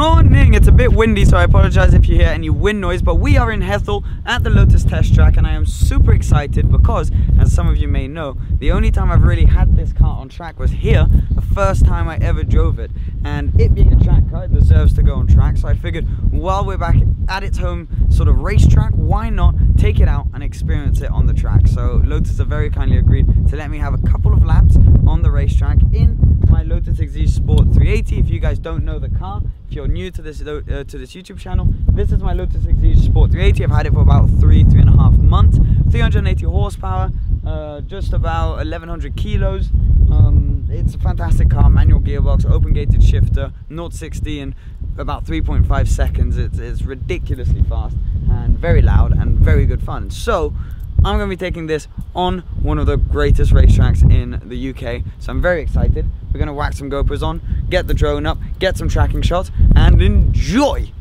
morning! It's a bit windy, so I apologize if you hear any wind noise, but we are in Hethel at the Lotus test track, and I am super excited because, as some of you may know, the only time I've really had this car on track was here, the first time I ever drove it. And it being a track car, it deserves to go on track, so I figured while we're back at its home sort of racetrack, why not take it out and experience it on the track? So Lotus have very kindly agreed to let me have a couple of laps on the racetrack in my Lotus Exige Sport 380. If you guys don't know the car, if you're new to this uh, to this YouTube channel, this is my Lotus Exige Sport 380. I've had it for about three, three and a half months. 380 horsepower, uh, just about 1100 kilos. Um, it's a fantastic car, manual gearbox, open gated shifter, 0 60 in about 3.5 seconds. It's, it's ridiculously fast and very loud and very good fun. So I'm going to be taking this on one of the greatest racetracks in the UK. So I'm very excited. We're going to whack some GoPros on, get the drone up, get some tracking shots, and enjoy!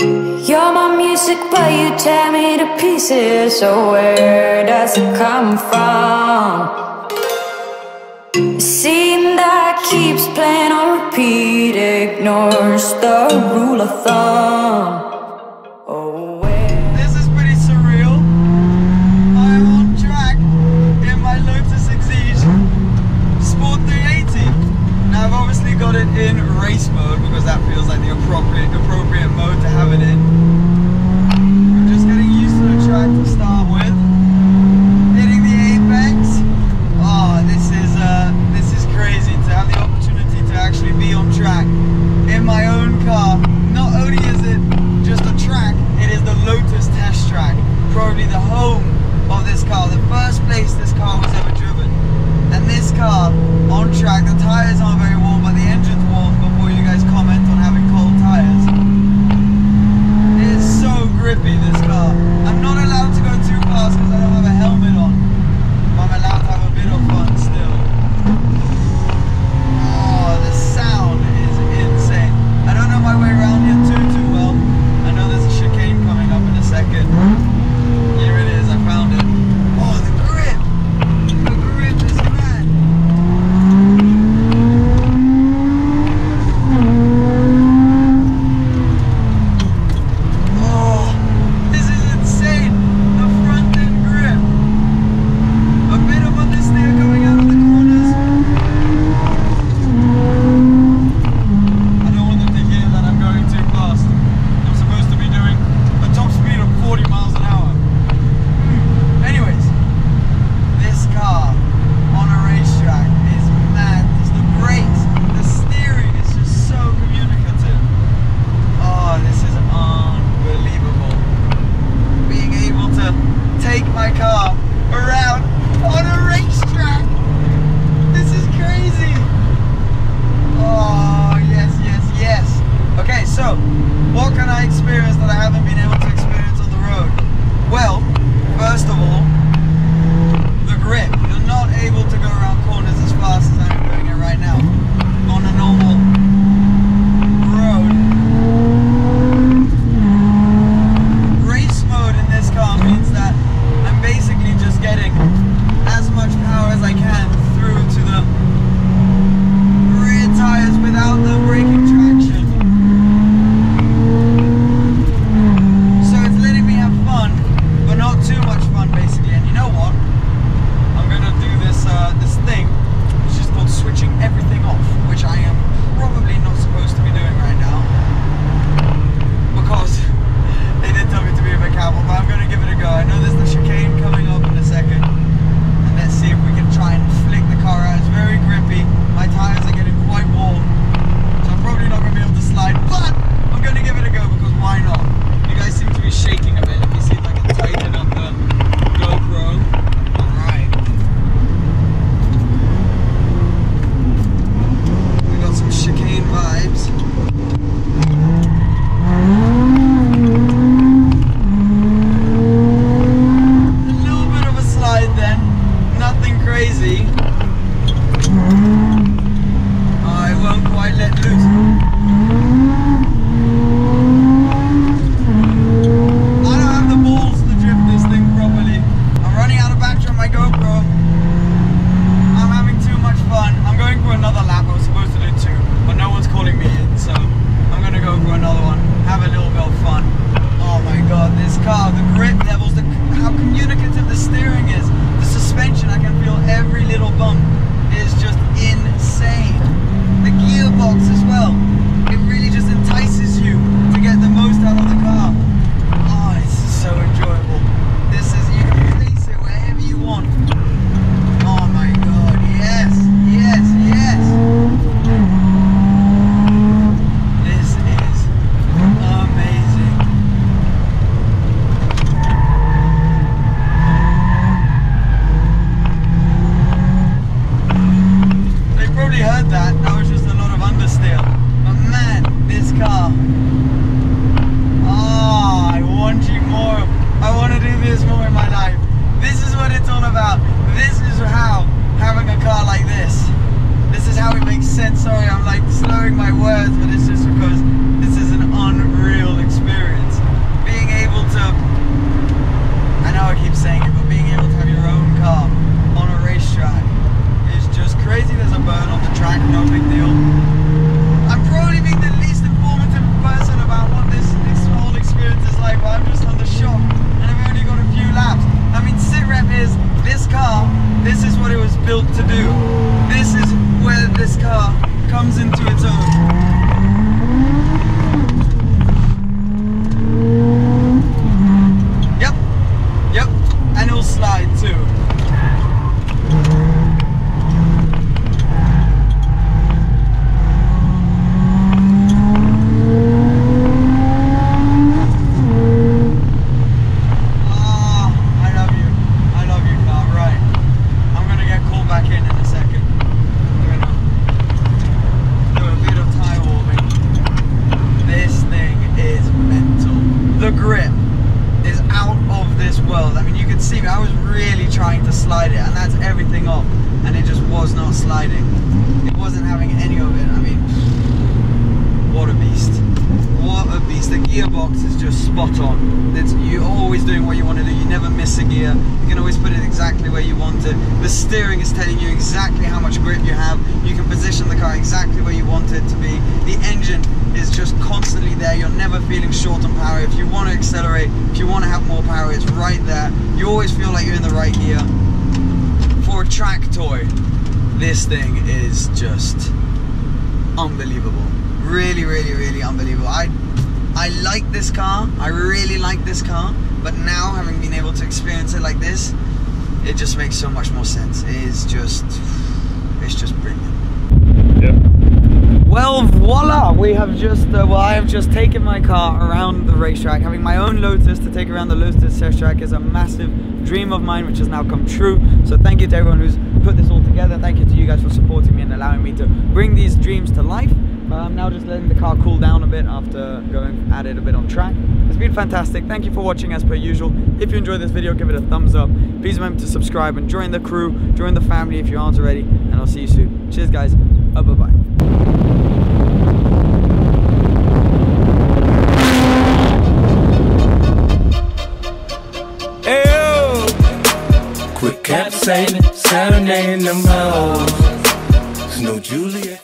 You're my music, but you tear me to pieces. So where does it come from? Scene that keeps playing on repeat ignores the rule of thumb. what can I experience that I haven't been able to experience on the road? Well, first of all, crazy. I was really trying to slide it, and that's everything off, and it just was not sliding. It wasn't having any of it. I mean, what a beast. What a beast. The gearbox is just spot on. It's, you're always doing what you want to do. You never miss a gear. You can always put it exactly where you want it. The steering is telling you exactly how much grip you have. You can position the car exactly where you want it to be. The engine is just constantly there. You're never feeling short on power. If you want to accelerate, if you want to have more power, it's right there. You always feel like you're in the right gear. For a track toy, this thing is just unbelievable. Really, really, really unbelievable. I I like this car. I really like this car. But now having been able to experience it like this, it just makes so much more sense. It is just it's just brilliant. Yeah. Well, voila! We have just, uh, well, I have just taken my car around the racetrack. Having my own Lotus to take around the Lotus test track is a massive dream of mine, which has now come true. So thank you to everyone who's put this all together. Thank you to you guys for supporting me and allowing me to bring these dreams to life. I'm now just letting the car cool down a bit after going at it a bit on track. It's been fantastic. Thank you for watching as per usual. If you enjoyed this video, give it a thumbs up. Please remember to subscribe and join the crew, join the family if you aren't already. And I'll see you soon. Cheers, guys. Uh, bye bye. Quit capsating, serenading them hoes. There's no Juliet.